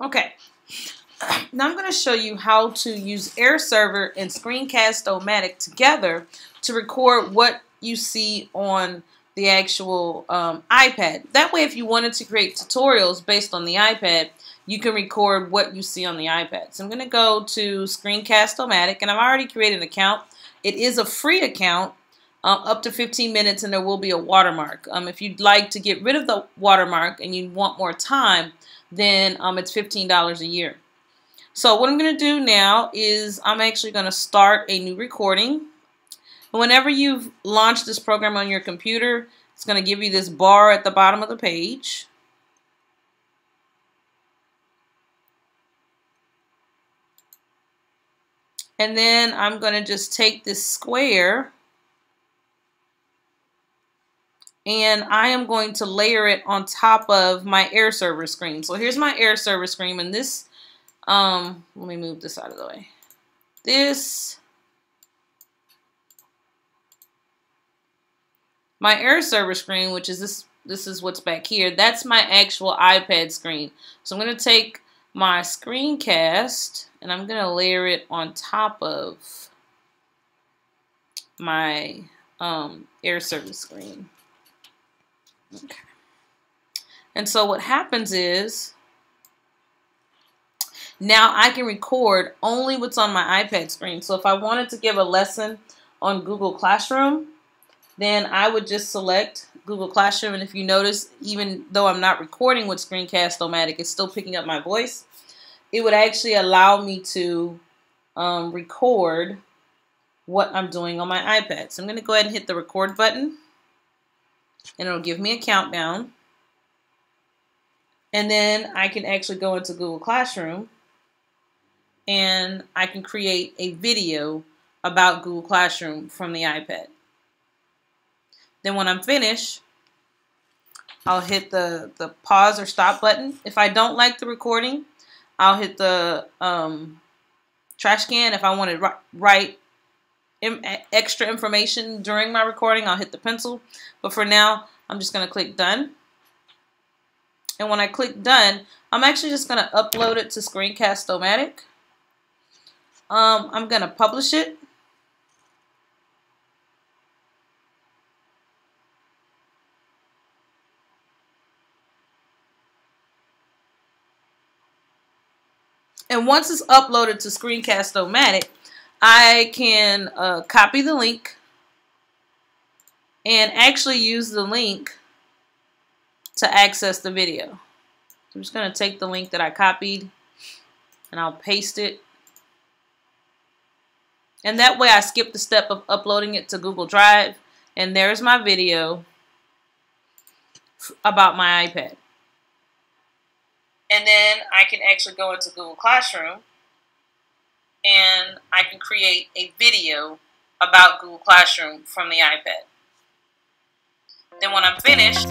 Okay, now I'm going to show you how to use AirServer and Screencast-O-Matic together to record what you see on the actual um, iPad. That way, if you wanted to create tutorials based on the iPad, you can record what you see on the iPad. So I'm going to go to Screencast-O-Matic, and I've already created an account. It is a free account, um, up to 15 minutes, and there will be a watermark. Um, if you'd like to get rid of the watermark and you want more time, then um, it's $15 a year. So what I'm going to do now is I'm actually going to start a new recording. Whenever you've launched this program on your computer, it's going to give you this bar at the bottom of the page. And then I'm going to just take this square and I am going to layer it on top of my AirServer screen. So here's my AirServer screen and this, um, let me move this out of the way. This, my AirServer screen, which is this, this is what's back here, that's my actual iPad screen. So I'm going to take my screencast and I'm going to layer it on top of my um, AirServer screen. Okay. And so what happens is now I can record only what's on my iPad screen. So if I wanted to give a lesson on Google Classroom, then I would just select Google Classroom. And if you notice, even though I'm not recording with Screencast-O-Matic, it's still picking up my voice. It would actually allow me to um, record what I'm doing on my iPad. So I'm going to go ahead and hit the record button and it'll give me a countdown. And then I can actually go into Google Classroom and I can create a video about Google Classroom from the iPad. Then when I'm finished, I'll hit the, the pause or stop button. If I don't like the recording, I'll hit the um, trash can. If I want to write extra information during my recording, I'll hit the pencil. But for now, I'm just going to click done. And when I click done, I'm actually just going to upload it to Screencast-O-Matic. Um, I'm going to publish it. And once it's uploaded to Screencast-O-Matic, I can uh, copy the link and actually use the link to access the video. I'm just going to take the link that I copied and I'll paste it. And that way I skip the step of uploading it to Google Drive. And there's my video about my iPad. And then I can actually go into Google Classroom and I can create a video about Google Classroom from the iPad. Then when I'm finished,